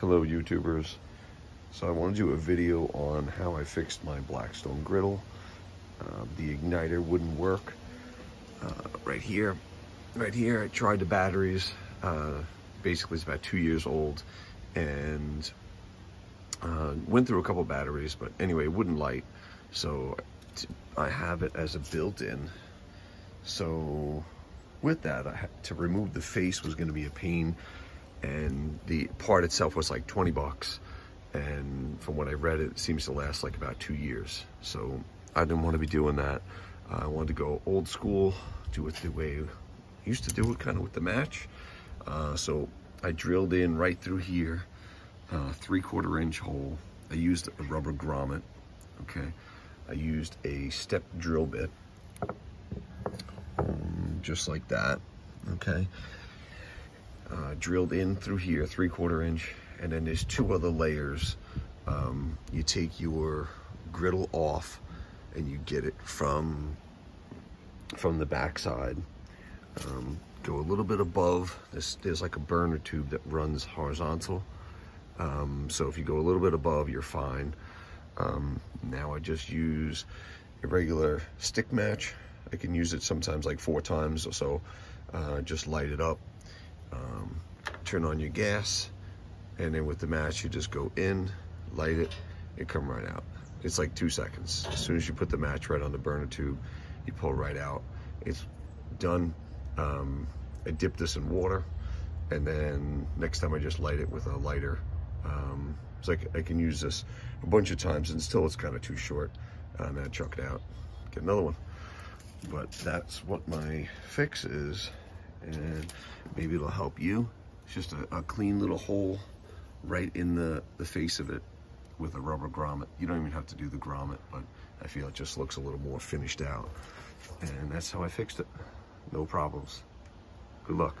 Hello YouTubers. So I want to do a video on how I fixed my Blackstone griddle. Uh, the igniter wouldn't work. Uh, right here, right here, I tried the batteries. Uh, basically it's about two years old and uh, went through a couple batteries, but anyway, it wouldn't light. So I have it as a built-in. So with that, to remove the face was going to be a pain and the part itself was like 20 bucks. And from what I read it seems to last like about two years. So I didn't want to be doing that. I wanted to go old school do it the way I used to do it kind of with the match. Uh, so I drilled in right through here uh, three quarter inch hole. I used a rubber grommet okay? I used a step drill bit um, just like that okay drilled in through here, three quarter inch, and then there's two other layers. Um, you take your griddle off and you get it from from the backside. Um, go a little bit above. This, there's like a burner tube that runs horizontal. Um, so if you go a little bit above, you're fine. Um, now I just use a regular stick match. I can use it sometimes like four times or so. Uh, just light it up turn on your gas, and then with the match, you just go in, light it, and come right out. It's like two seconds. As soon as you put the match right on the burner tube, you pull right out. It's done. Um, I dip this in water, and then next time I just light it with a lighter. Um, it's like I can use this a bunch of times, and still it's kind of too short. Uh, and then chuck it out, get another one. But that's what my fix is and maybe it'll help you. It's just a, a clean little hole right in the, the face of it with a rubber grommet. You don't even have to do the grommet, but I feel it just looks a little more finished out. And that's how I fixed it. No problems. Good luck.